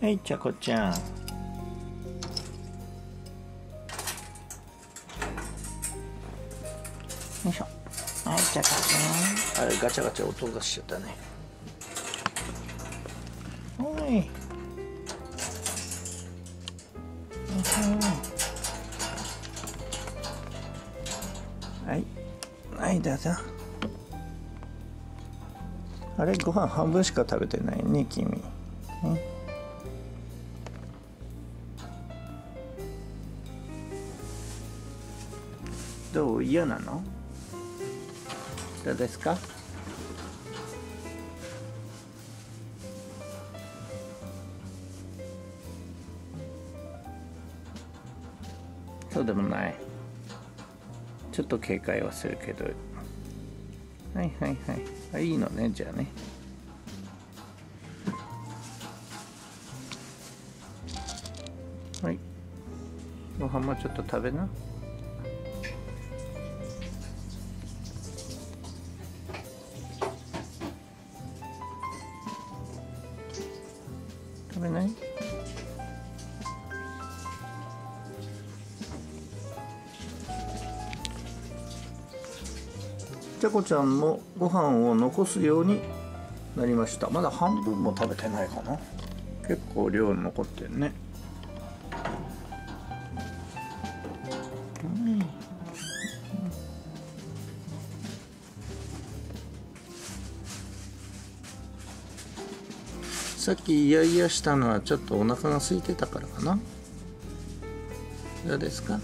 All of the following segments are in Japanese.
はいちゃこちゃん。よいしょ。はいちゃこちゃん。あれガチャガチャ音がしちゃったね。おい。はい。はいどうぞ。あれご飯半分しか食べてないね君、ね、どう嫌なの？どうですか？そうでもない。ちょっと警戒はするけど。はいはいはい。あいいのねじゃあね。はい。ご飯もちょっと食べな。食べない？ちゃこちゃんもご飯を残すようになりました。まだ半分も食べてないかな。結構量残ってるね。さっきイヤイヤしたのはちょっとお腹が空いてたからかな。どうですか？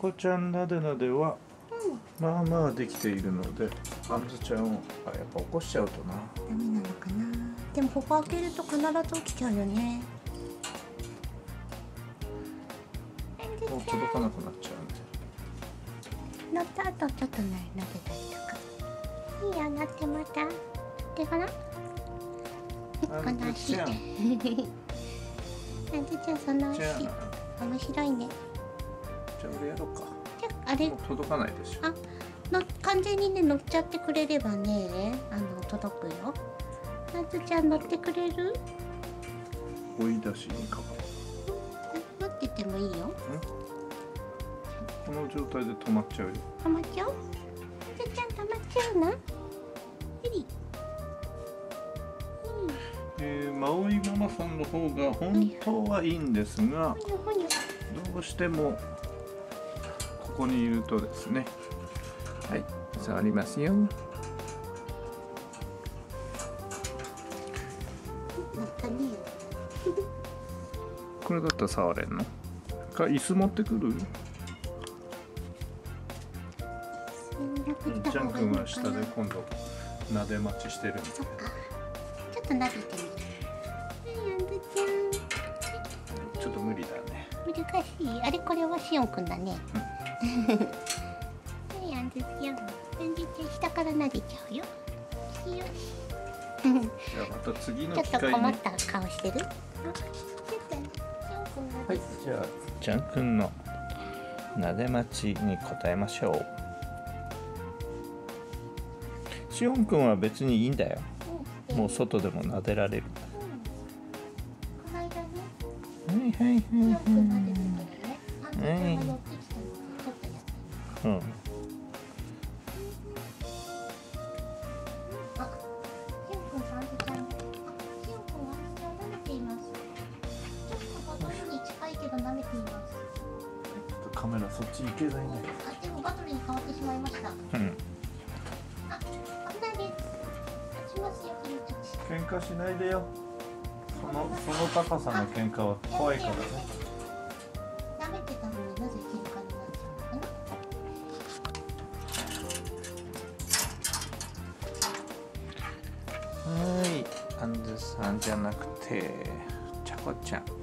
こちゃんなでなでは、まあまあできているのであんずちゃんをあやっぱ起こしちゃうとな。ダメなのかな。でもここ開けると必ず起きちゃうよね。もう届かなくなっちゃうんで。乗った後ちょっとね撫でたりとか。いいよなってまた。でかな？あこの足ちゃんあんずちゃんその足。面白いねじゃあ俺やろうかじゃああれ。届かないでしょ。あの完全にね乗っちゃってくれればねあの届くよ。あんずちゃん乗ってくれる？追い出しにかかる。待っててもいいよ。この状態で止まっちゃうよ。止まっちゃう？あんずちゃん止まっちゃうな。えー、マオイママさんの方が本当はいいんですがどうしてもここにいるとですね。はい触りますよ。これだったら触れんの？か椅子持ってくる？ちゃんくんは下で今度撫で待ちしてるちょっと撫でてみる。ちょっと無理だね。難しい。あれこれはしおんくんだね。はいあん。ずちゃん。あん。ずちゃん。下から撫でちゃうよよしじゃあまた次のちょっと困った顔してるちょっとしおん。くん。がはいじゃあちゃん。くん。の撫で待ちに答えましょうしおん。くん。は別にいいん。だようん。もう外でも撫でられるこの間ねはいはいよく撫でた時ねあん。ずちゃん。はいうん、カメラそっち行けないねあでもバトルに変わってしまいました、うん、あ危ないです立ちますよ喧嘩しないでよそのその高さの喧嘩は怖いからねなんじゃなくてちゃこちゃん。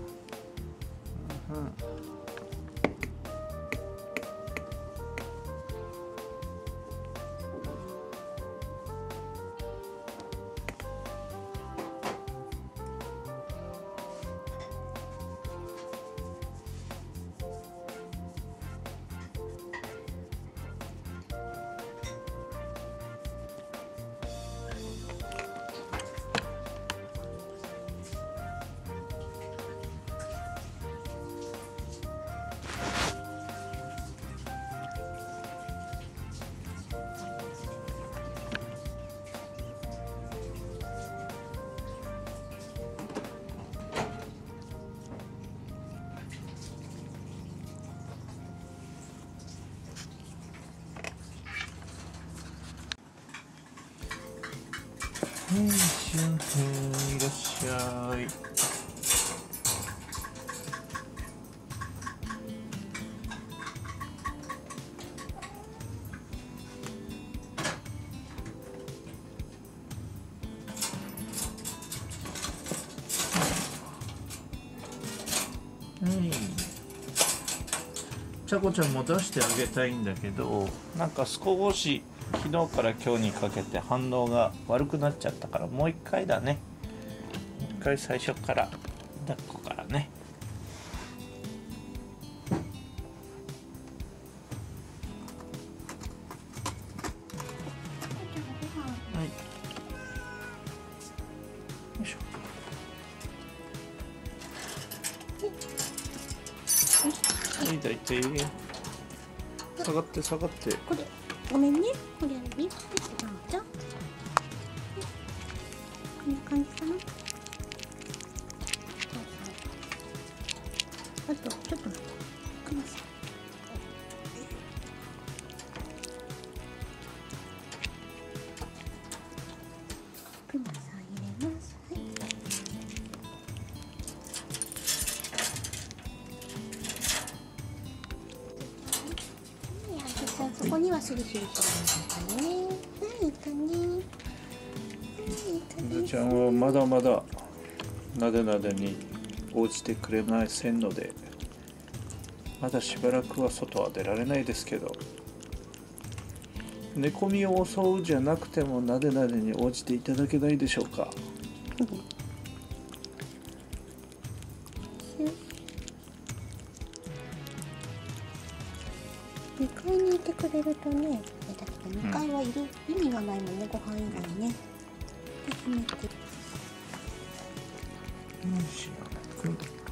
しゅんふんいらっしゃい。はい。ちゃこちゃんも出してあげたいんだけどなんか少し昨日から今日にかけて反応が悪くなっちゃったからもう一回だね。一回最初から抱っこからね。はい。よいしょ。はい抱いて下がって下がって。これごめんね。これあるね。どうぞこんな感じかな。あとちょっとそこにはスリスリしてるんだね。はい、いいかね。はい、いいかね。ちゃんはまだまだなでなでに応じてくれませんのでまだしばらくは外は出られないですけど寝込みを襲うじゃなくてもなでなでに応じていただけないでしょうかで、決めて。よいしょ